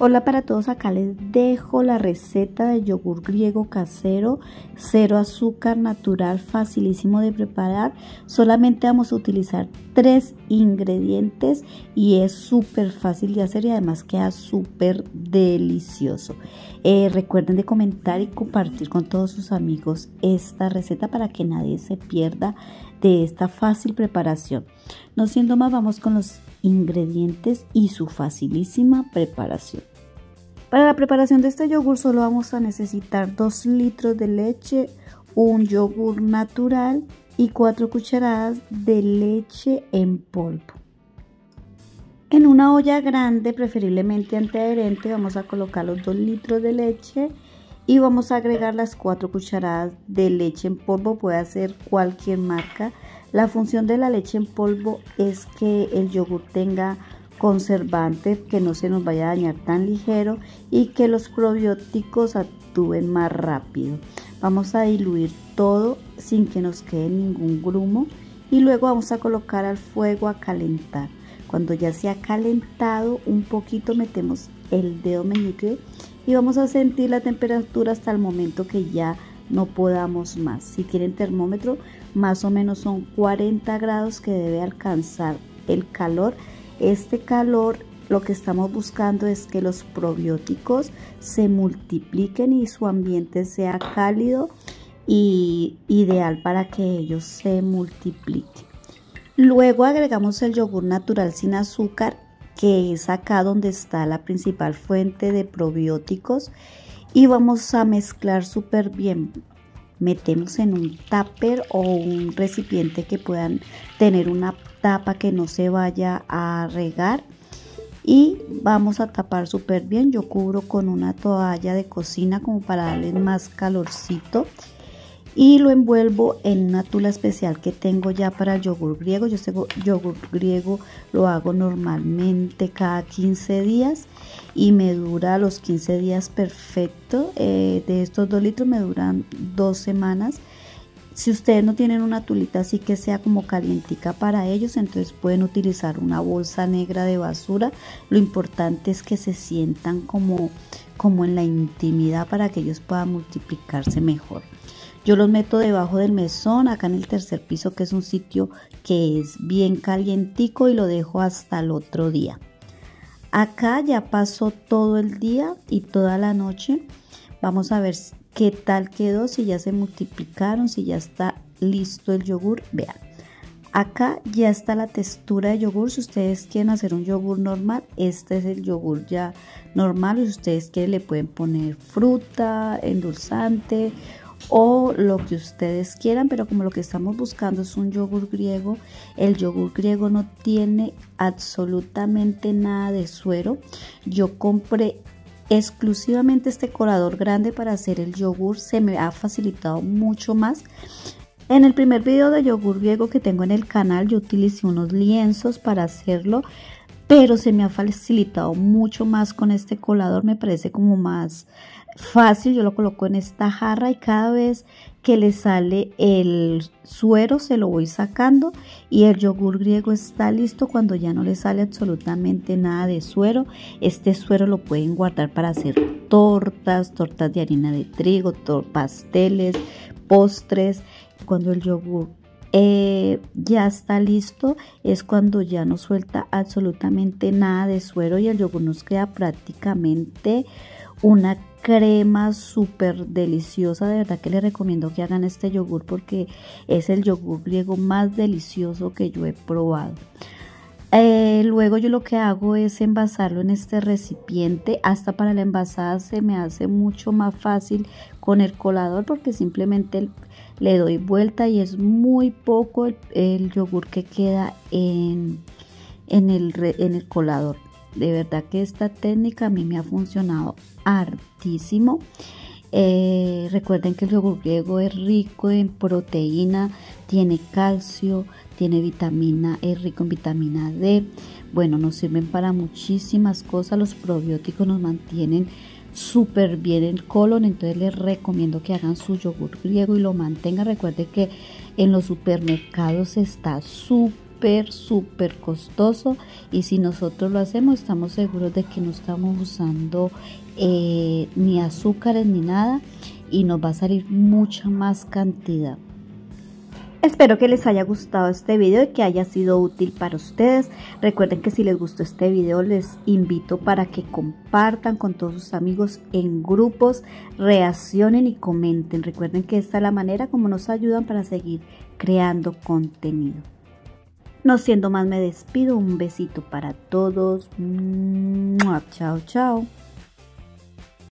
Hola para todos, acá les dejo la receta de yogur griego casero, cero azúcar natural, facilísimo de preparar. Solamente vamos a utilizar tres ingredientes y es súper fácil de hacer y además queda súper delicioso. Eh, recuerden de comentar y compartir con todos sus amigos esta receta para que nadie se pierda de esta fácil preparación. No siendo más, vamos con los ingredientes y su facilísima preparación. Para la preparación de este yogur solo vamos a necesitar 2 litros de leche, un yogur natural y 4 cucharadas de leche en polvo. En una olla grande, preferiblemente antiadherente, vamos a colocar los 2 litros de leche y vamos a agregar las 4 cucharadas de leche en polvo, puede ser cualquier marca. La función de la leche en polvo es que el yogur tenga conservante, que no se nos vaya a dañar tan ligero y que los probióticos actúen más rápido. Vamos a diluir todo sin que nos quede ningún grumo y luego vamos a colocar al fuego a calentar. Cuando ya se ha calentado un poquito metemos el dedo meñique y vamos a sentir la temperatura hasta el momento que ya no podamos más. Si quieren termómetro, más o menos son 40 grados que debe alcanzar el calor. Este calor lo que estamos buscando es que los probióticos se multipliquen y su ambiente sea cálido y ideal para que ellos se multipliquen. Luego agregamos el yogur natural sin azúcar que es acá donde está la principal fuente de probióticos y vamos a mezclar súper bien. Metemos en un tupper o un recipiente que puedan tener una tapa que no se vaya a regar y vamos a tapar súper bien. Yo cubro con una toalla de cocina como para darle más calorcito y lo envuelvo en una tula especial que tengo ya para yogur griego. Yo este yogur griego lo hago normalmente cada 15 días y me dura los 15 días perfecto. Eh, de estos 2 litros me duran dos semanas. Si ustedes no tienen una tulita así que sea como calientica para ellos, entonces pueden utilizar una bolsa negra de basura. Lo importante es que se sientan como, como en la intimidad para que ellos puedan multiplicarse mejor. Yo los meto debajo del mesón, acá en el tercer piso, que es un sitio que es bien calientico y lo dejo hasta el otro día. Acá ya pasó todo el día y toda la noche. Vamos a ver qué tal quedó, si ya se multiplicaron, si ya está listo el yogur. Vean, acá ya está la textura de yogur. Si ustedes quieren hacer un yogur normal, este es el yogur ya normal. Si ustedes quieren, le pueden poner fruta, endulzante o lo que ustedes quieran, pero como lo que estamos buscando es un yogur griego, el yogur griego no tiene absolutamente nada de suero. Yo compré exclusivamente este colador grande para hacer el yogur, se me ha facilitado mucho más. En el primer video de yogur griego que tengo en el canal yo utilicé unos lienzos para hacerlo, pero se me ha facilitado mucho más con este colador, me parece como más fácil, yo lo coloco en esta jarra y cada vez que le sale el suero se lo voy sacando y el yogur griego está listo cuando ya no le sale absolutamente nada de suero. Este suero lo pueden guardar para hacer tortas, tortas de harina de trigo, pasteles, postres. Cuando el yogur eh, ya está listo es cuando ya no suelta absolutamente nada de suero y el yogur nos queda prácticamente una crema súper deliciosa. De verdad que les recomiendo que hagan este yogur porque es el yogur griego más delicioso que yo he probado. Eh, luego yo lo que hago es envasarlo en este recipiente. Hasta para la envasada se me hace mucho más fácil con el colador porque simplemente le doy vuelta y es muy poco el, yogur que queda en, el colador. De verdad que esta técnica a mí me ha funcionado hartísimo. Eh, recuerden que el yogur griego es rico en proteína, tiene calcio, tiene vitamina, es rico en vitamina D. Bueno, nos sirven para muchísimas cosas. Los probióticos nos mantienen súper bien el colon, entonces les recomiendo que hagan su yogur griego y lo mantengan. Recuerden que en los supermercados está súper súper, súper costoso y si nosotros lo hacemos estamos seguros de que no estamos usando eh, ni azúcares ni nada y nos va a salir mucha más cantidad. Espero que les haya gustado este video y que haya sido útil para ustedes. Recuerden que si les gustó este video les invito para que compartan con todos sus amigos en grupos, reaccionen y comenten. Recuerden que esta es la manera como nos ayudan para seguir creando contenido. No siendo más me despido, un besito para todos. Chao, chao.